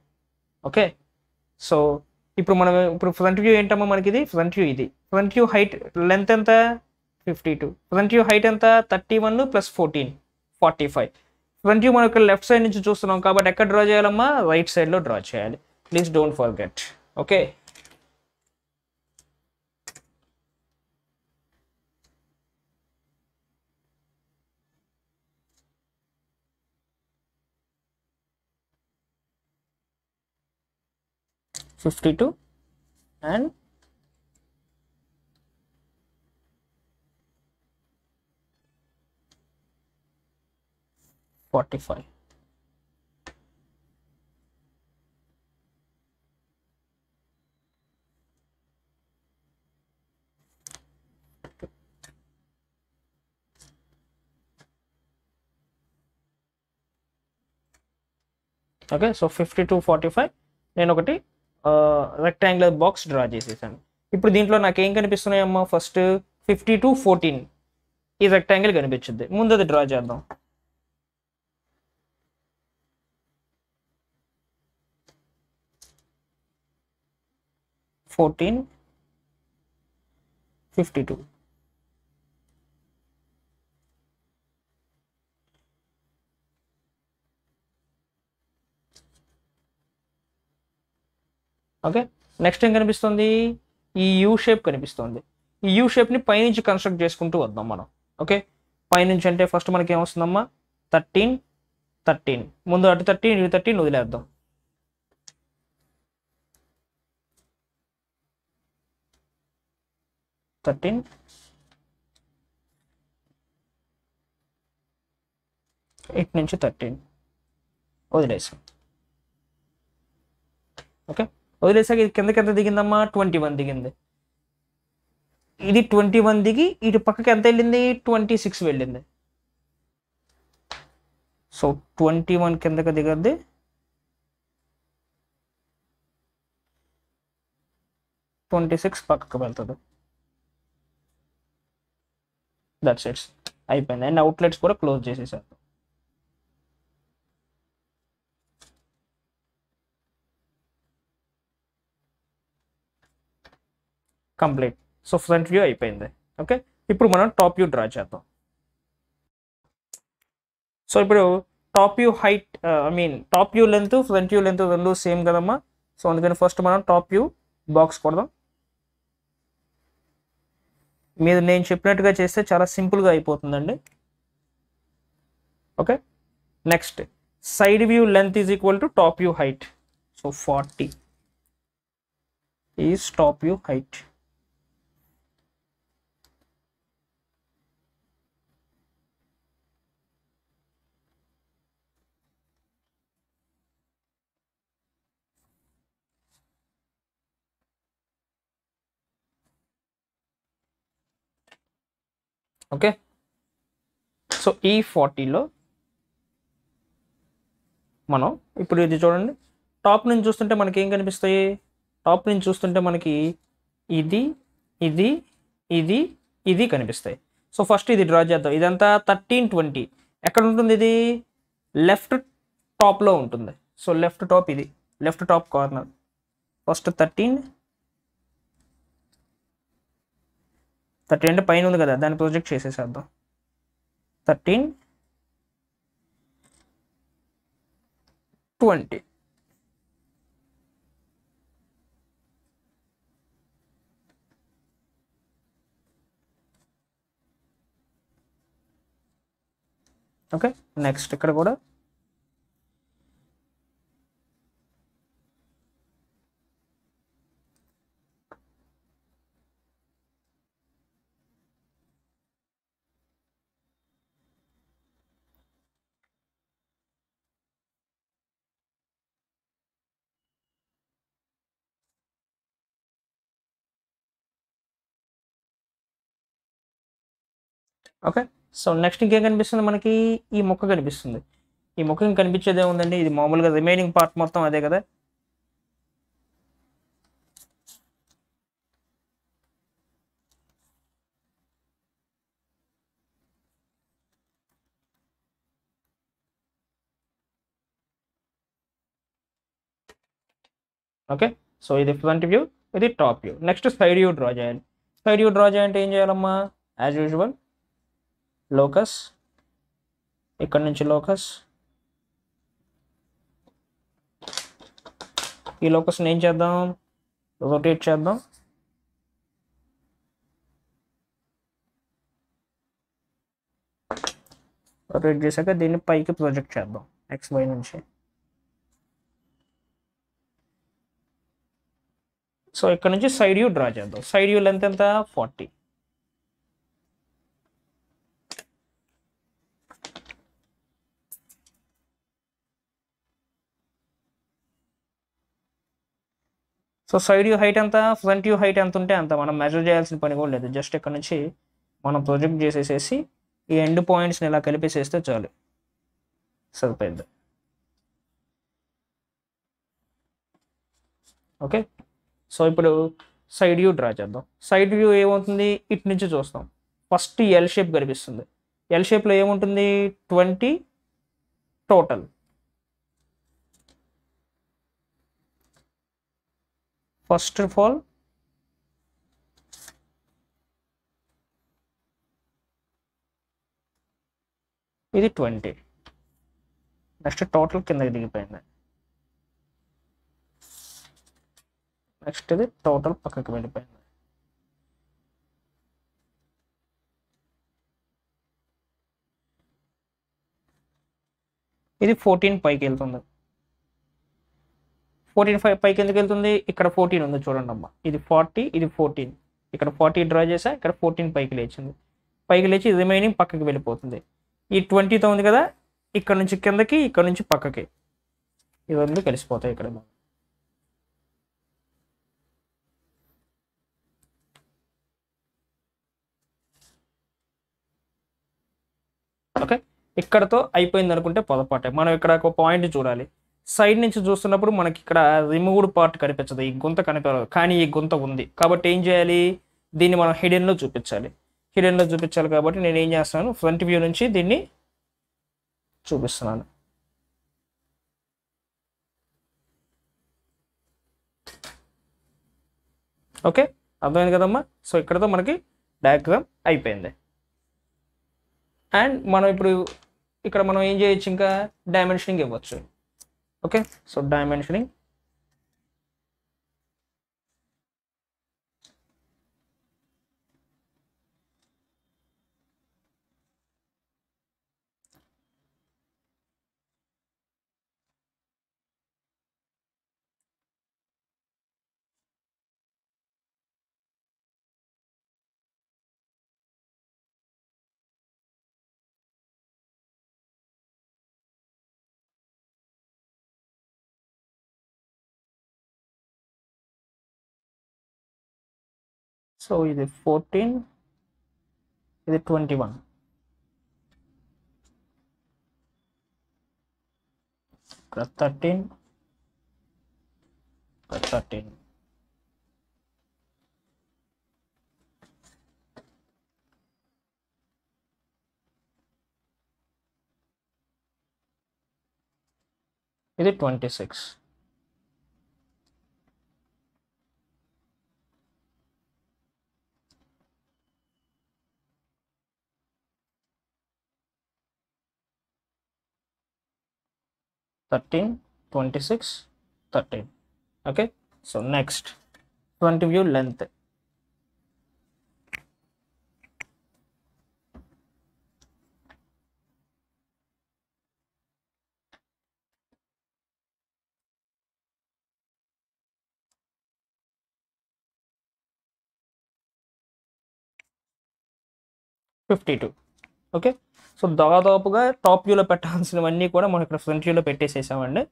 Speaker 1: okay so ఇప్పుడు మనం ఇప్పుడు ఫ్రంట్ వ్యూ ఏంటమ్మా మనకి ఇది ఫ్రంట్ వ్యూ ఇది. ఫ్రంట్ వ్యూ హైట్ లెంత్ ఎంత? Fifty two front view height ఎంత? Thirty one plus fourteen forty five front view మనకు లెఫ్ట్ సైడ్ నుంచి చూస్తున్నాం కాబట్టి ఎక్కడ డ్రా చేయాలమ్మా? రైట్ సైడ్లో డ్రా చేయాలి. Please don't forget okay fifty two and forty five okay so fifty two forty five నేను ఒకటి రెక్టాంగులర్ బాక్స్ డ్రా చేసేసాను. ఇప్పుడు దీంట్లో నాకు ఏం కనిపిస్తున్నాయమ్మా? ఫస్ట్ ఫిఫ్టీ టు ఫోర్టీన్ ఈ రెక్టాంగిల్ కనిపించుద్ది ముందు అది డ్రా చేద్దాం. Fourteen fifty two okay? Next ఏం కనిపిస్తుంది? ఈ యూ షేప్ కనిపిస్తుంది. ఈ యూ షేప్ని పైనుంచి కన్స్ట్రక్ట్ చేసుకుంటూ వద్దాం మనం. ఓకే? పైనుంచి అంటే ఫస్ట్ మనకి ఏమొస్తుందమ్మా థర్టీన్ థర్టీన్ ముందు అటు థర్టీన్ ఇటు థర్టీన్ వదిలేద్దాం. థర్టీన్ ఎయిట్ నుంచి థర్టీన్ వదిలేసాం. ఓకే? వదిలేసాక ఇది కిందకి ఎంత దిగిందమ్మా? ట్వంటీ వన్ దిగింది. ఇది ట్వంటీ వన్ దిగి ఇటు పక్కకి ఎంత వెళ్ళింది? ట్వంటీ సిక్స్ వెళ్ళింది. సో ట్వంటీ వన్ కిందకి దిగద్ది. ట్వంటీ సిక్స్ పక్కకు వెళ్తుంది. దట్స్ ఇట్స్ అయిపోయింది. అండ్ అవుట్లెట్స్ కూడా క్లోజ్ చేసేసారు. కంప్లీట్. సో ఫ్రంట్ వ్యూ అయిపోయింది. ఓకే? ఇప్పుడు మనం టాప్ వ్యూ డ్రా చేద్దాం. సో ఇప్పుడు top view height I mean top view length front view length రెండు సేమ్ కదమ్మా. సో అందుకని ఫస్ట్ మనం టాప్ వ్యూ బాక్స్ కొడదాం. మీరు నేను చెప్పినట్టుగా చేస్తే చాలా సింపుల్గా అయిపోతుందండి. Okay? Next side view length is equal to top view height. So forty is top view height. Okay? So ఈ ఫార్టీలో మనం ఇప్పుడు ఇది చూడండి. టాప్ నుంచి చూస్తుంటే మనకి ఏం కనిపిస్తాయి? టాప్ నుంచి చూస్తుంటే మనకి ఇది ఇది ఇది ఇది కనిపిస్తాయి. సో ఫస్ట్ ఇది డ్రా చేద్దాం. ఇదంతా థర్టీన్ ట్వంటీ. ఎక్కడ ఉంటుంది ఇది? లెఫ్ట్ టాప్లో ఉంటుంది. సో లెఫ్ట్ టాప్ ఇది. Left top corner. First thirteen thirteen అంటే పైన ఉంది కదా దాన్ని project చేసేసేద్దాం. Thirteen twenty. Okay next ఇక్కడ కూడా ఓకే? సో నెక్స్ట్ ఇంకేం కనిపిస్తుంది మనకి? ఈ మొక్క కనిపిస్తుంది. ఈ మొక్క ఇంక కనిపించేది ఏముందండి? ఇది మామూలుగా రిమైనింగ్ పార్ట్ మొత్తం అదే కదా? ఓకే? సో ఇది ఫ్రంట్ వ్యూ ఇది top view. Next side view draw చేయాలి సైడ్ వ్యూ డ్రా చేయాలంటే ఏం చేయాలమ్మా? As usual. లోకస్. ఇక్కడ నుంచి లోకస్. ఈ లోకస్ని ఏం చేద్దాం? రొటేట్ చేద్దాం. రొటేట్ చేశాక దీన్ని పైకి ప్రొజెక్ట్ చేద్దాం. ఎక్స్ వై నుంచి. సో ఇక్కడ నుంచి సైడ్ యూ డ్రా చేద్దాం. సైడ్ యూ లెంత్ ఎంత? Forty. So side view height ఎంత ఫ్రంట్ యూ హైట్ ఎంత ఉంటే అంత. మనం మెజర్ చేయాల్సిన పని కూడా లేదు. జస్ట్ ఇక్కడ నుంచి మనం ప్రొజెక్ట్ చేసేసేసి ఈ ఎండ్ పాయింట్స్ని ఇలా కలిపేసేస్తే చాలు. సరిపోయింది. ఓకే? సో ఇప్పుడు సైడ్ వ్యూ డ్రా చేద్దాం. సైడ్ వ్యూ ఏమవుతుంది? ఇటు నుంచి చూస్తాం. ఫస్ట్ ఎల్ షేప్ కనిపిస్తుంది. ఎల్ షేప్లో ఏముంటుంది? Twenty total first of all ఇది ట్వంటీ. నెక్స్ట్ టోటల్ కిందకి దిగిపోయింది. నెక్స్ట్ ఇది టోటల్ పక్కకి వెళ్ళిపోయింది. ఇది ఫోర్టీన్ పైకి వెళ్తుంది. ఫోర్టీన్ ఫైవ్ పైకి ఎందుకు వెళ్తుంది ఇక్కడ ఫోర్టీన్ ఉంది చూడండి అమ్మా ఇది ఫార్టీ ఇది ఫోర్టీన్. ఇక్కడ ఫార్టీ డ్రా చేసా ఇక్కడ ఫోర్టీన్ పైకి లేచింది. పైకి లేచి రిమైనింగ్ పక్కకి వెళ్ళిపోతుంది. ఈ ట్వంటీతో ఉంది కదా ఇక్కడ నుంచి కిందకి ఇక్కడ నుంచి పక్కకి. ఇవన్నీ కలిసిపోతాయి ఇక్కడ. ఓకే? ఇక్కడతో అయిపోయింది అనుకుంటే పొదపాటే మనం ఇక్కడ ఒక పాయింట్ చూడాలి. సైడ్ నుంచి చూస్తున్నప్పుడు మనకి ఇక్కడ రిమూవ్డ్ పార్ట్ కనిపించదు. ఈ గుంత కనిపించదు. కానీ ఈ గుంత ఉంది. కాబట్టి ఏం చేయాలి? దీన్ని మనం హిడెన్లో చూపించాలి. హిడెన్లో చూపించాలి కాబట్టి నేను ఏం చేస్తున్నాను? ఫ్రంట్ వ్యూ నుంచి దీన్ని చూపిస్తున్నాను. ఓకే? అర్థమైంది కదమ్మా? సో ఇక్కడతో మనకి డయాగ్రామ్ అయిపోయింది. అండ్ మనం ఇప్పుడు ఇక్కడ మనం ఏం చేయొచ్చు ఇంకా? డైమెన్షనింగ్ ఇవ్వచ్చు. ఓకే సో డైమెన్షనింగ్ సో ఇది ఫోర్టీన్ ఇది ట్వంటీ వన్ ఇక్కడ థర్టీన్ ఇక్కడ థర్టీన్ ఇది twenty six 13 26 13 okay? So next. Front view length. Fifty-two. Okay, so దాదాపుగా టాప్ వ్యూలో పెట్టాల్సినవన్నీ కూడా మనం ఇక్కడ ఫ్రంట్ వ్యూలో పెట్టేసేసామండి.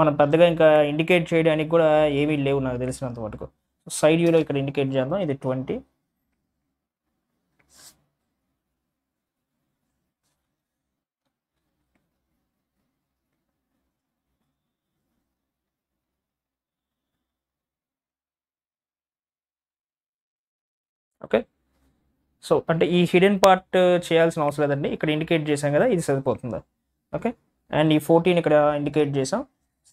Speaker 1: మనం పెద్దగా ఇంకా ఇండికేట్ చేయడానికి కూడా ఏమీ లేవు నాకు తెలిసినంత మటుకు. సైడ్ వ్యూలో ఇక్కడ ఇండికేట్ చేద్దాం. ఇది ట్వంటీ ఓకే సో అంటే ఈ హిడెన్ పార్ట్ చేయాల్సిన అవసరం లేదండి. ఇక్కడ ఇండికేట్ చేసాం కదా ఇది సరిపోతుంది. ఓకే అండ్ ఈ ఫోర్టీన్ ఇక్కడ ఇండికేట్ చేసాం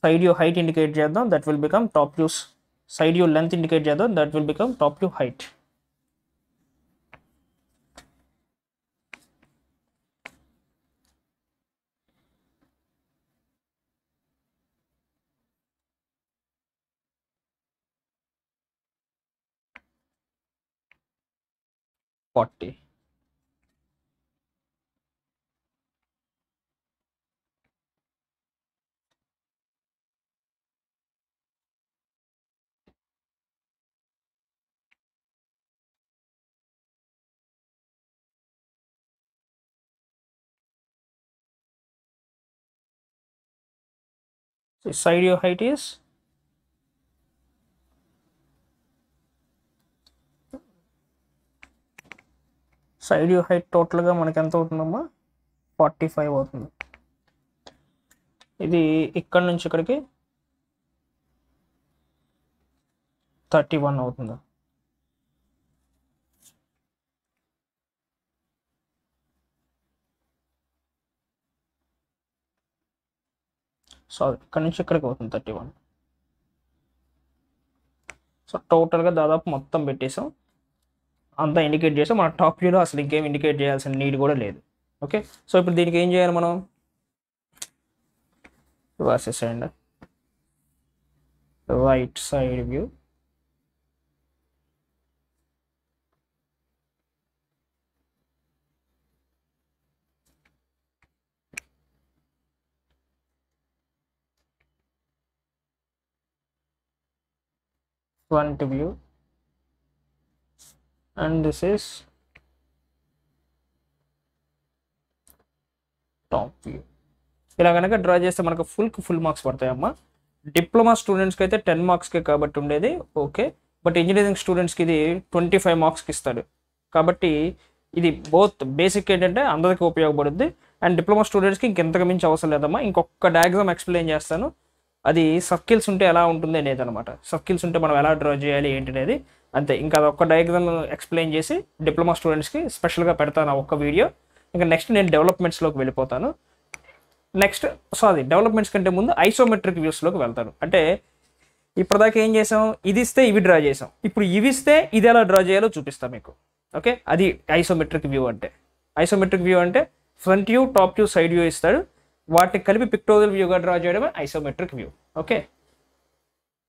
Speaker 1: సైడ్ యూ హైట్ ఇండికేట్ చేద్దాం. That will become top view side view length indicate చేద్దాం. That will become top view height forty. So side your height is? Side view height టోటల్గా మనకి ఎంత అవుతుందమ్మా? Forty five అవుతుంది. ఇది ఇక్కడ నుంచి ఇక్కడికి థర్టీ వన్ అవుతుంది? సారీ ఇక్కడ నుంచి ఇక్కడికి అవుతుంది థర్టీ వన్ సో టోటల్గా దాదాపు మొత్తం పెట్టేసాం అంతా ఇండికేట్ చేస్తే మన టాప్ వ్యూలో అసలు ఇంకేం ఇండికేట్ చేయాల్సిన నీడ్ కూడా లేదు. ఓకే సో ఇప్పుడు దీనికి ఏం చేయాలి మనం? రాసేసేయండి right side view front view. And this is top view ఇలా కనుక డ్రా చేస్తే మనకు ఫుల్కి ఫుల్ మార్క్స్ పడతాయమ్మా. డిప్లొమా స్టూడెంట్స్కి అయితే టెన్ మార్క్స్కే కాబట్టి ఉండేది. ఓకే బట్ ఇంజనీరింగ్ స్టూడెంట్స్కి ఇది ట్వంటీ ఫైవ్ మార్క్స్కి ఇస్తాడు. కాబట్టి ఇది బోత్ బేసిక్ ఏంటంటే అందరికీ ఉపయోగపడుద్ది. అండ్ డిప్లొమా స్టూడెంట్స్కి ఇంకెంతకు మించి అవసరం లేదమ్మా. ఇంకొక డయాగ్రామ్ ఎక్స్ప్లెయిన్ చేస్తాను. అది సర్కిల్స్ ఉంటే ఎలా ఉంటుంది అనేది అనమాట సర్కిల్స్ ఉంటే మనం ఎలా డ్రా చేయాలి ఏంటి అనేది అంతే. ఇంకా ఒక్క డయాగ్రామ్ ఎక్స్ప్లెయిన్ చేసి డిప్లొమా స్టూడెంట్స్కి స్పెషల్గా పెడతాను ఒక్క వీడియో ఇంకా నెక్స్ట్ నేను డెవలప్మెంట్స్లోకి వెళ్ళిపోతాను. నెక్స్ట్ సారీ డెవలప్మెంట్స్ కంటే ముందు ఐసోమెట్రిక్ వ్యూస్లోకి వెళ్తాను. అంటే ఇప్పటిదాకా ఏం చేసాం? ఇది ఇస్తే ఇవి డ్రా చేసాం. ఇప్పుడు ఇవి ఇస్తే ఇది ఎలా డ్రా చేయాలో చూపిస్తాను మీకు. ఓకే అది ఐసోమెట్రిక్ వ్యూ అంటే. ఐసోమెట్రిక్ వ్యూ అంటే front view top view side view ఇస్తాడు. వాటిని కలిపి పిక్టోరియల్ వ్యూగా డ్రా చేయడమే ఐసోమెట్రిక్ వ్యూ ఓకే